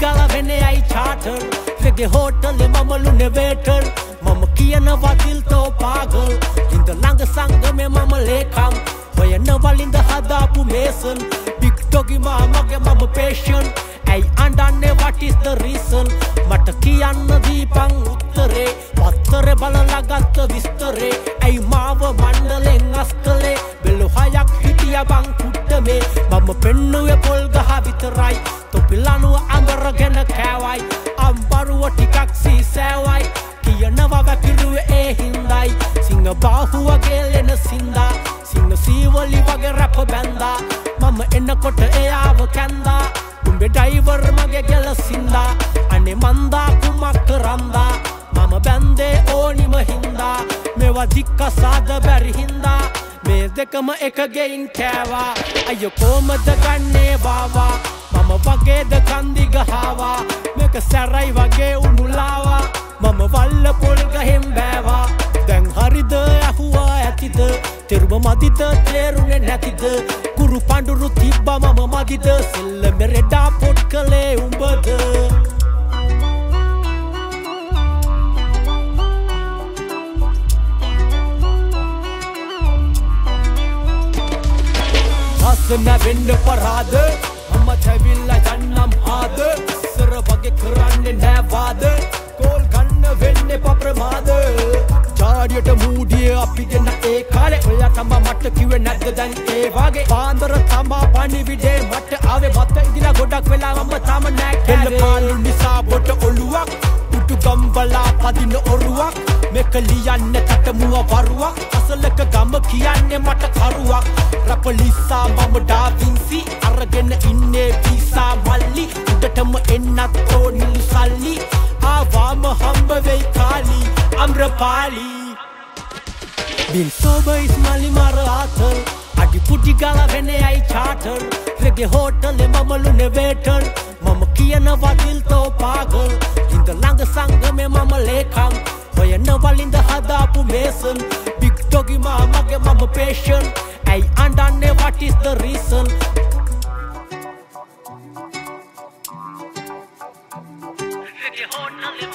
ගල වෙන ඇයි චාටර් රෙගෙ හෝටලෙ මමලුනෙ වේටර් මම කියනවා දිල්තෝ පාගල්. හින්ද ළඟ සංගමෙ මම ලේකම්. හොයන වලින්ද හදාපු මේසන් බික්ටොගිමා මගේ මම පේෂන් ඇයි අන්ඩන්නේ වටිස්ද රීසන් මට කියන්න දීපං උත්තරේ. පත්තරෙ බලලගත්ත විස්තරේ. ඇයි බාහුවගේ ලෙන සින්දා. සිංහ සීවලි වගේ රැප බැන්දා මම එන්නකොට එයාව කැන්දා උඹෙ ඩයිවර් මගේ ගැල සින්දා. අනේ මන්දා කුමක් කරන්දා මම බැන්දේ ඕනිම හින්දා. මෙවා දික්ක සාද බැරි හින්දා. මේ දෙකම එකගෙයින් කෑවා. අය කෝමද ගන්නේ බාවා? මම වගේද කන්දිගහාවා මේක සැරයි වගේ උඩුලාවා මම තෙරුම මදිද? තේරුණෙ නැතිද? කුරු පණ්ඩුරු තිබ්බ මම මදිද? සෙල්ල මෙරෙඩා පොට් කළේ උඹද? හසන වෙන්න පරාද? ජාඩියට මූඩිය අපි දෙන්න ඒ කාලේ ඔයා තමා මට කිව්වේ නැද්ද දැන් ඒ වගේ? පාන්දර තමා පණිවිඩේ මට ආවේ බත ඉදිලා ගොඩක් වෙලා මම තාම නෑ කෙල්ල පාලු නිසා බොට ඔළුවක් උටු ගම්බලා පදින ඔරුවක්. මේක ලියන්න තටමුව වරුවක්. අසලක ගම කියන්නේ මට කරුවක්. රපලිසා මම ඩාවින්සි අරගෙන ඉන්නේ වීසා මල්ලි. උඩටම එන්නත් ඕනිලු සල්ලි. ආවාම හම්බ වෙයි කාලි. අම්රපාලි. Been sober is Mali Marathon අඩි පුටි ගල වෙන ඇයි චාටර් රෙගෙ හෝටලෙ මමලුනෙ වේටර් මම කියනවා දිල්තෝ පාගල් හින්ද ළඟ සංගමෙ මම ලේකම් හොයන වලින්ද හදාපු මේසන් බික්ටොගිමා මගේ මම පේෂන් ඇයි අන්ඩන්නේ වටිස්ද රීසන් රෙගෙ හෝටලෙ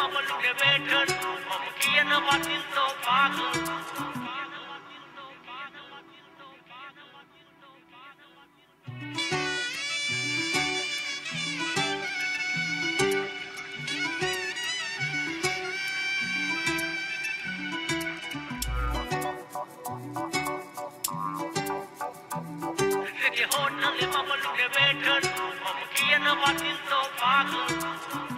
Hotel, I'm a better. I'm a key and so.